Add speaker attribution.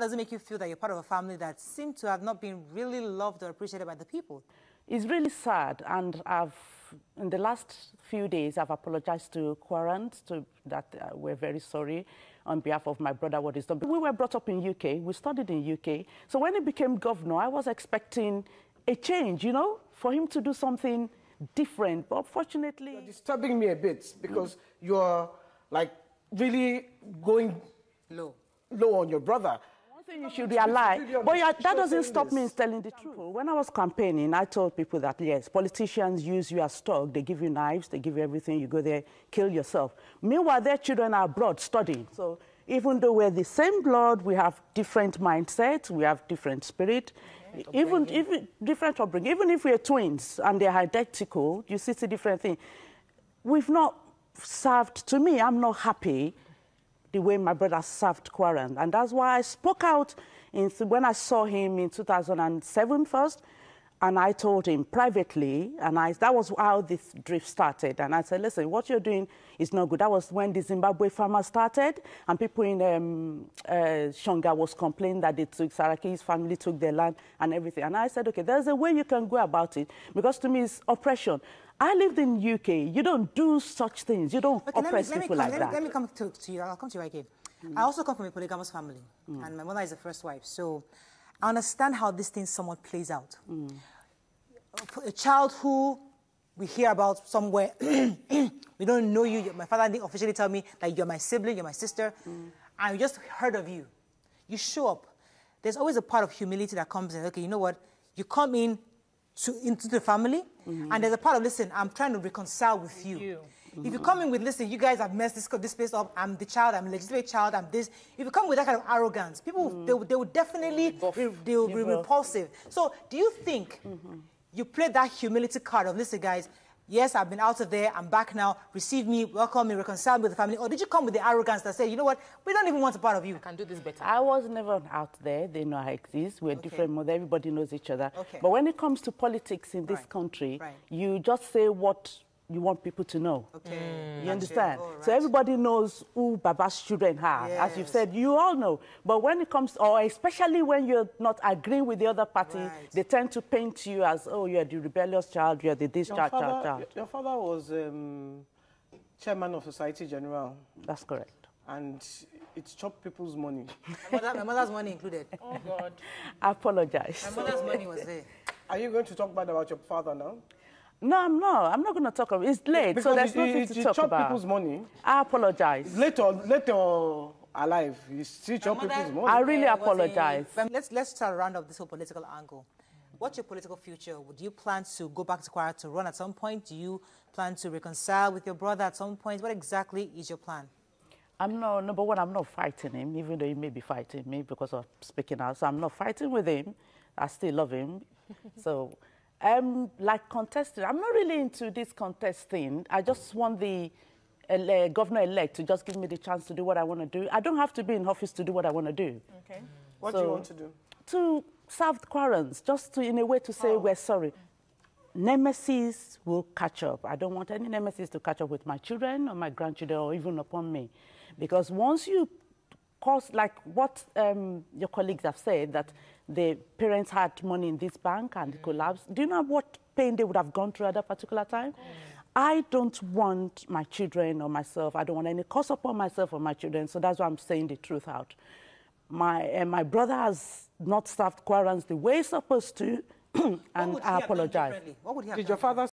Speaker 1: does it make you feel that you're part of a family that seemed to have not been really loved or appreciated by the people?
Speaker 2: It's really sad, and I've in the last few days I've apologized to Kwaran to that uh, we're very sorry on behalf of my brother what he's done. We were brought up in UK, we studied in UK, so when he became governor, I was expecting a change, you know, for him to do something different. But fortunately,
Speaker 3: You're disturbing me a bit because you're like really going
Speaker 1: Low.
Speaker 3: low on your brother.
Speaker 2: Thing you should realize, but yeah, that doesn't stop me in telling the truth. When I was campaigning, I told people that yes, politicians use you as stock. They give you knives, they give you everything. You go there, kill yourself. Meanwhile, their children are abroad studying. So even though we're the same blood, we have different mindsets, we have different spirit, even even different upbringing. Even if we're twins and they're identical, you see it's a different thing. We've not served. To me, I'm not happy the way my brother served Kwaran. And that's why I spoke out in, when I saw him in 2007 first. And I told him privately, and I, that was how this drift started. And I said, listen, what you're doing is not good. That was when the Zimbabwe farmers started, and people in um, uh, Shonga was complaining that they took, Saraki's family took their land and everything. And I said, okay, there's a way you can go about it, because to me it's oppression. I lived in UK. You don't do such things. You don't
Speaker 1: Okay, let me,
Speaker 2: oppress
Speaker 1: me
Speaker 2: people
Speaker 1: come,
Speaker 2: like
Speaker 1: let,
Speaker 2: that.
Speaker 1: me, let me come to, to you. I'll come to you right here. I also come from a polygamous family, and my mother is the first wife. So I understand how this thing somewhat plays out. A child who we hear about somewhere, we don't know you. My father didn't officially tell me that you're my sibling, you're my sister, and we just heard of you. You show up. There's always a part of humility that comes in. Okay, you know what? You come in to, into the family, and there's a part of listen. I'm trying to reconcile with you. If you come in with, listen, you guys have messed this, this place up, I'm the child, I'm a legitimate child, I'm this. If you come with that kind of arrogance, people, they, will- they will definitely, they will be repulsive. So do you think you played that humility card of, listen, guys, yes, I've been out of there, I'm back now, receive me, welcome me, reconcile me with the family, or did you come with the arrogance that said, you know what, we don't even want a part of you?
Speaker 4: can do this better.
Speaker 2: I was never out there. They know I exist. We're different mother. Everybody knows each other.
Speaker 1: Okay.
Speaker 2: But when it comes to politics in this
Speaker 1: Right.
Speaker 2: country,
Speaker 1: Right.
Speaker 2: you just say what you want people to know.
Speaker 1: Okay.
Speaker 2: You understand?
Speaker 1: All
Speaker 2: So everybody knows who Baba's children are. As you've said, you all know. But when it comes, or especially when you're not agreeing with the other party,
Speaker 1: Right.
Speaker 2: they tend to paint you as, oh, you're the rebellious child, you're the this
Speaker 3: Your
Speaker 2: child, child,
Speaker 3: father,
Speaker 2: child.
Speaker 3: your- your father was um, chairman of Societe Generale,
Speaker 2: That's correct.
Speaker 3: and it chopped people's money.
Speaker 1: My, mother, my mother's money included.
Speaker 4: Oh God.
Speaker 2: I apologize.
Speaker 1: My mother's money was there.
Speaker 3: Are you going to talk bad about your father now?
Speaker 2: No, I'm not. I'm not going to talk about it. It's late, so there's
Speaker 3: you,
Speaker 2: nothing
Speaker 3: you,
Speaker 2: to
Speaker 3: you
Speaker 2: talk
Speaker 3: chop
Speaker 2: about.
Speaker 3: people's money.
Speaker 2: I apologize.
Speaker 3: Later, later alive, you still chop people's money.
Speaker 2: I really
Speaker 1: Uh, was a-
Speaker 2: apologize.
Speaker 1: Let's let's try to round up this whole political angle. What's your political future? Would you plan to go back to Kwara to run at some point? Do you plan to reconcile with your brother at some point? What exactly is your plan?
Speaker 2: I'm not, number one, I'm not fighting him, even though he may be fighting me because of speaking out. So I'm not fighting with him. I still love him. so, um, like contesting, I'm not really into this contest thing. I just want the ele- governor-elect to just give me the chance to do what I want to do. I don't have to be in office to do what I want to do.
Speaker 4: Okay.
Speaker 3: what do you want to do?
Speaker 2: To serve the Kwarans, just to, in a way, to say we're sorry. Nemesis will catch up. I don't want any nemesis to catch up with my children or my grandchildren or even upon me. Because once you cause, like what um, your colleagues have said, that the parents had money in this bank and it collapsed, do you know what pain they would have gone through at that particular time? I don't want my children or myself, I don't want any curse upon myself or my children, so that's why I'm saying the truth out. My, uh, my brother has not served Kwarans the way he's supposed to, and I apologize.
Speaker 1: What would he have
Speaker 3: Did
Speaker 1: done
Speaker 3: your father